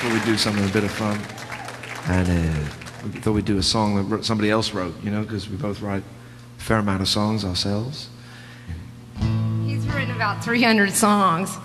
thought we'd do something a bit of fun. And uh, we thought we'd do a song that somebody else wrote, you know, because we both write a fair amount of songs ourselves. He's written about 300 songs.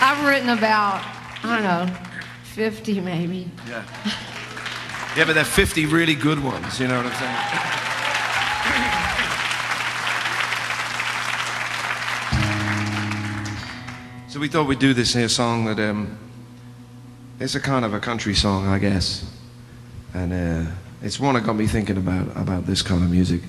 I've written about, I don't know, 50 maybe. Yeah. Yeah, but they're 50 really good ones, you know what I'm saying? So we thought we'd do this here song that um, it's a kind of a country song, I guess, and uh, it's one that got me thinking about about this kind of music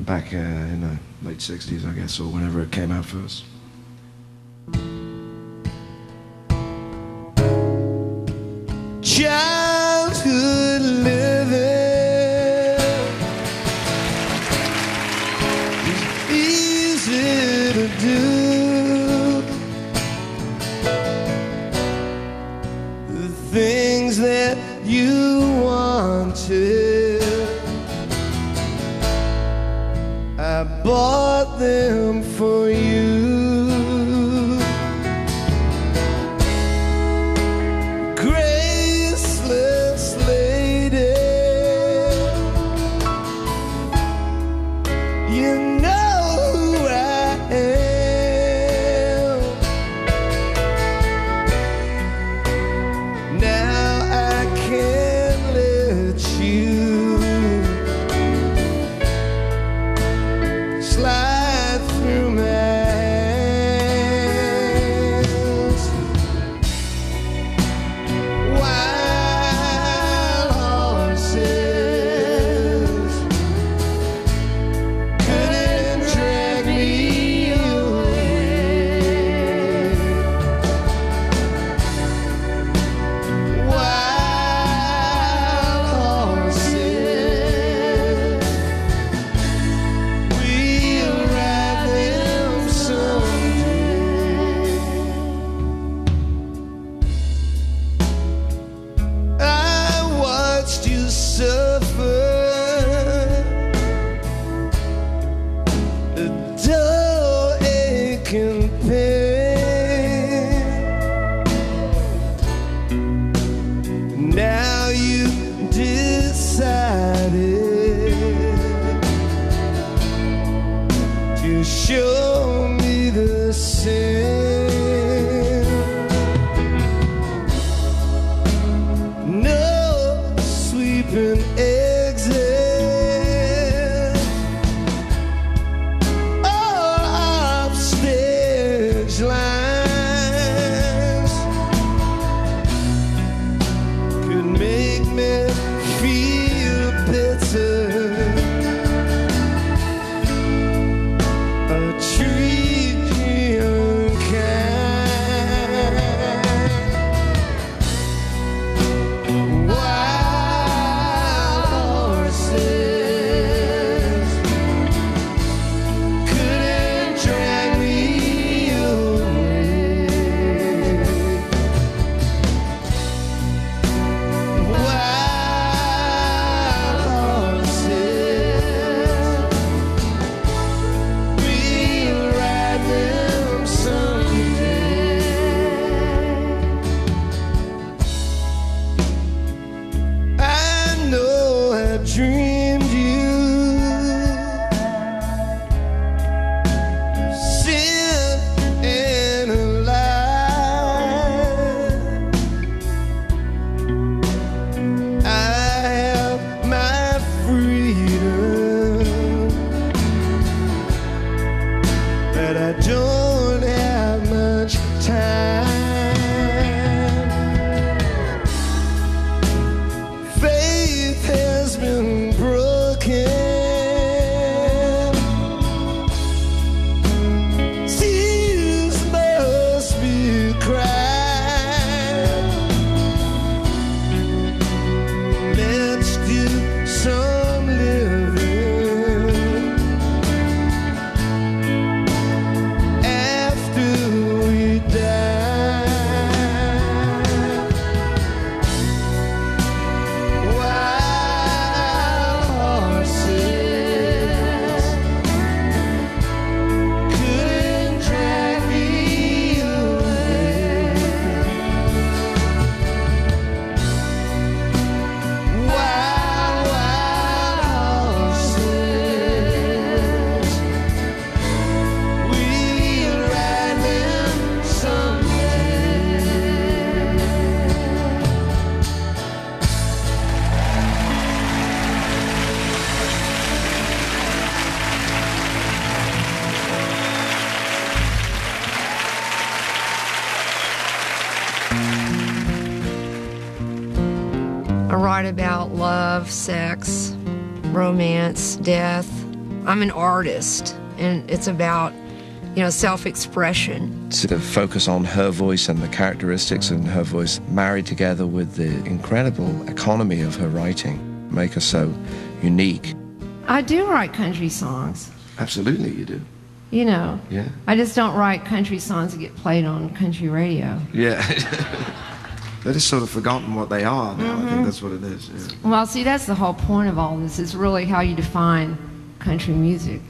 back uh, in the late '60s, I guess, or whenever it came out first. childhood living is easy to do. Them for write about love, sex, romance, death. I'm an artist, and it's about, you know, self expression. To focus on her voice and the characteristics in her voice, married together with the incredible economy of her writing, make her so unique. I do write country songs. Absolutely, you do. You know. Yeah. I just don't write country songs that get played on country radio. Yeah. They're just sort of forgotten what they are now. I think that's what it is. Yeah. Well, see, that's the whole point of all this. Is really how you define country music.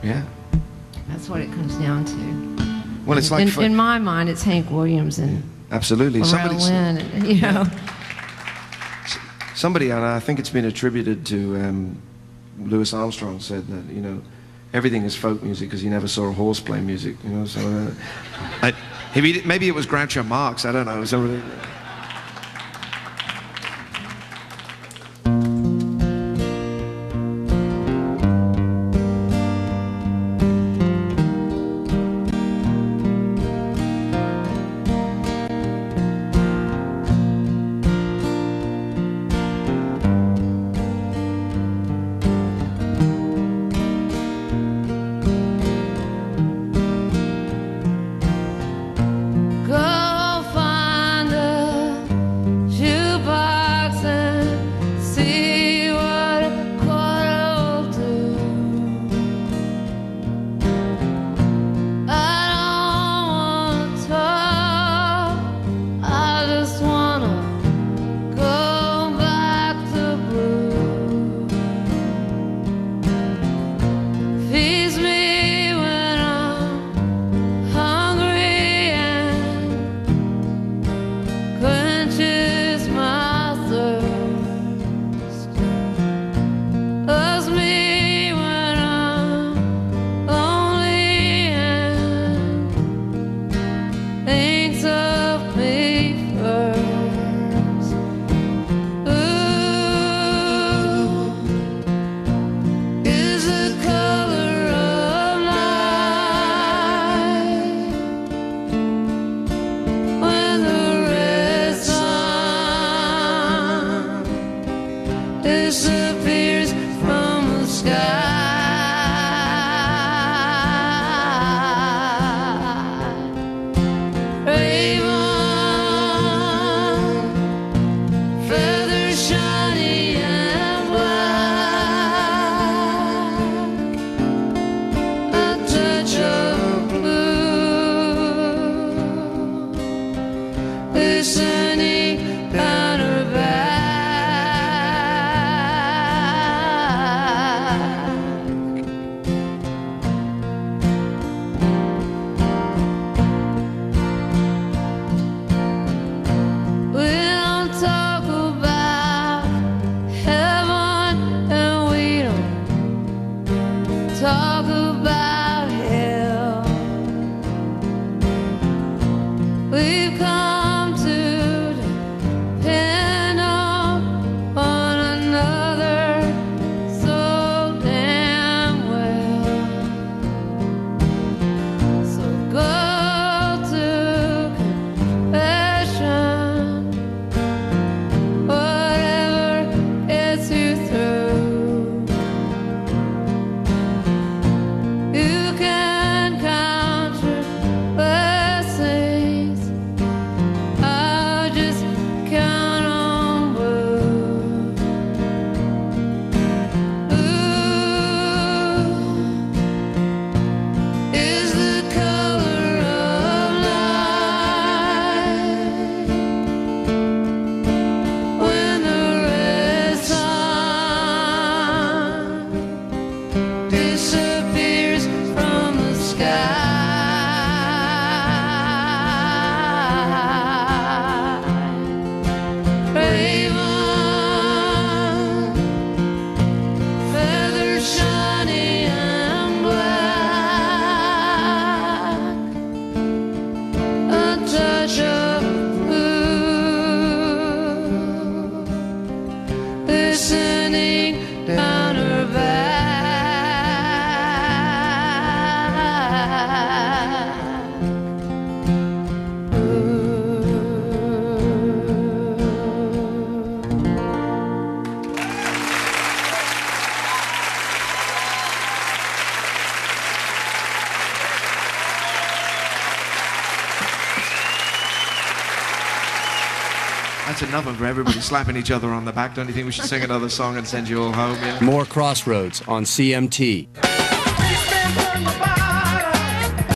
yeah. That's what it comes down to. Well, it's like in, for- in my mind, it's Hank Williams and absolutely Loretta somebody. Lynn, and, you know. Somebody, and I think it's been attributed to um, Louis Armstrong, said that you know everything is folk music because he never saw a horse play music. You know, so uh, I, if he, maybe it was Groucho Marx. I don't know. That's enough of everybody slapping each other on the back. Don't you think we should sing another song and send you all home? Yeah. More Crossroads on CMT.